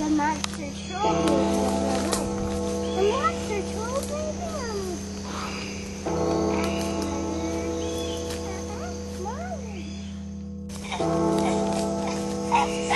the monster troll baby. The monster troll baby. Mommy.